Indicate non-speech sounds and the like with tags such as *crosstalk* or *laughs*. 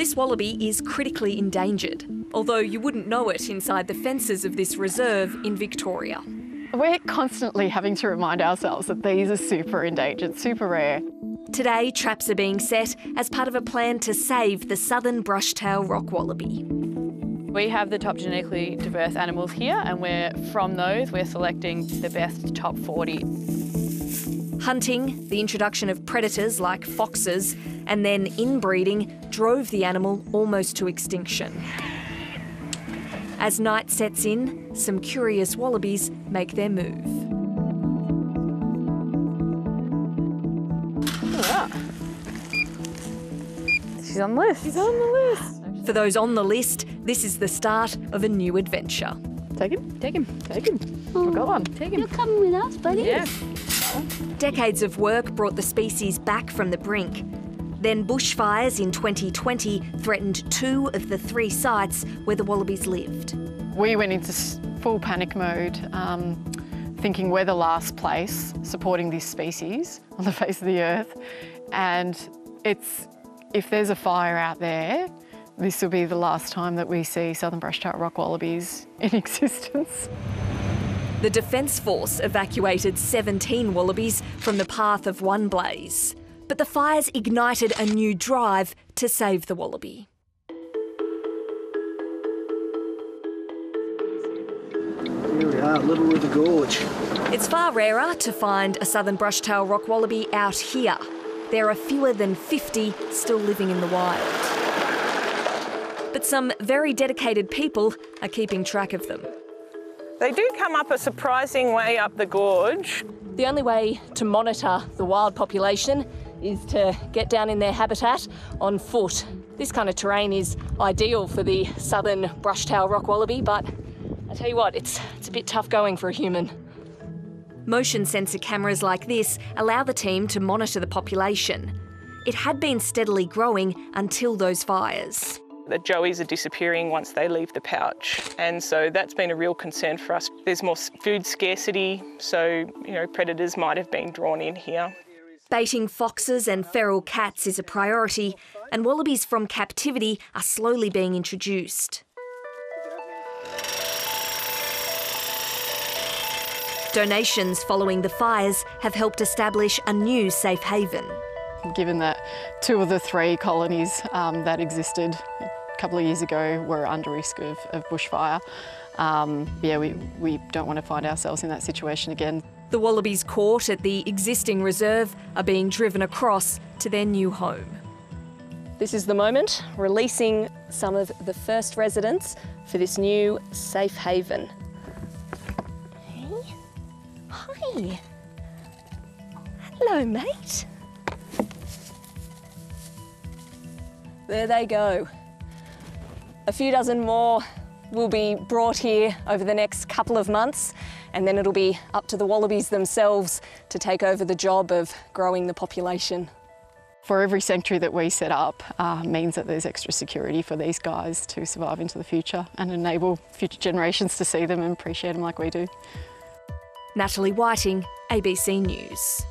This wallaby is critically endangered, although you wouldn't know it inside the fences of this reserve in Victoria. We're constantly having to remind ourselves that these are super endangered, super rare. Today, traps are being set as part of a plan to save the southern brushtail rock wallaby. We have the top genetically diverse animals here, and we're from those we're selecting the best top 40. Hunting, the introduction of predators like foxes, and then inbreeding drove the animal almost to extinction. As night sets in, some curious wallabies make their move. She's on the list. She's on the list. For those on the list, this is the start of a new adventure. Take him, Take him. take him. We've got one. Take You're coming with us, buddy. Yeah. Decades of work brought the species back from the brink. Then bushfires in 2020 threatened two of the three sites where the wallabies lived. We went into full panic mode, um, thinking we're the last place supporting this species *laughs* on the face of the earth. And it's, if there's a fire out there, this will be the last time that we see southern brush-tailed rock wallabies *laughs* in existence. The Defence Force evacuated 17 wallabies from the path of one blaze. But the fires ignited a new drive to save the wallaby. Here we are, Little River Gorge. It's far rarer to find a southern brushtail rock wallaby out here. There are fewer than 50 still living in the wild. But some very dedicated people are keeping track of them. They do come up a surprising way up the gorge. The only way to monitor the wild population is to get down in their habitat on foot. This kind of terrain is ideal for the southern brushtail rock wallaby, but I tell you what, it's, it's a bit tough going for a human. Motion sensor cameras like this allow the team to monitor the population. It had been steadily growing until those fires. The joeys are disappearing once they leave the pouch, and so that's been a real concern for us. There's more food scarcity, so you know predators might have been drawn in here. Baiting foxes and feral cats is a priority, and wallabies from captivity are slowly being introduced. Donations following the fires have helped establish a new safe haven. Given that two of the three colonies um, that existed a couple of years ago we were under risk of, of bushfire, um, yeah, we, we don't want to find ourselves in that situation again. The wallabies caught at the existing reserve are being driven across to their new home. This is the moment, releasing some of the first residents for this new safe haven. Hey. Hi. Hello, mate. There they go. A few dozen more will be brought here over the next couple of months, and then it'll be up to the wallabies themselves to take over the job of growing the population. For every sanctuary that we set up uh, means that there's extra security for these guys to survive into the future and enable future generations to see them and appreciate them like we do. Natalie Whiting, ABC News.